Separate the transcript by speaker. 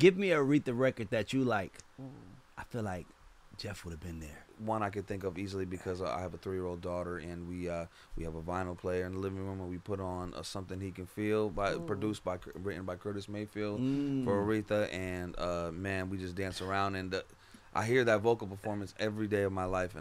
Speaker 1: Give me a Aretha record that you like. I feel like Jeff would have been there.
Speaker 2: one I could think of easily because I have a three year old daughter and we uh, we have a vinyl player in the living room and we put on uh, something he can feel by produced by written by Curtis Mayfield
Speaker 1: Mm.
Speaker 2: for Aretha and uh, man we just dance around and I hear that vocal performance every day of my life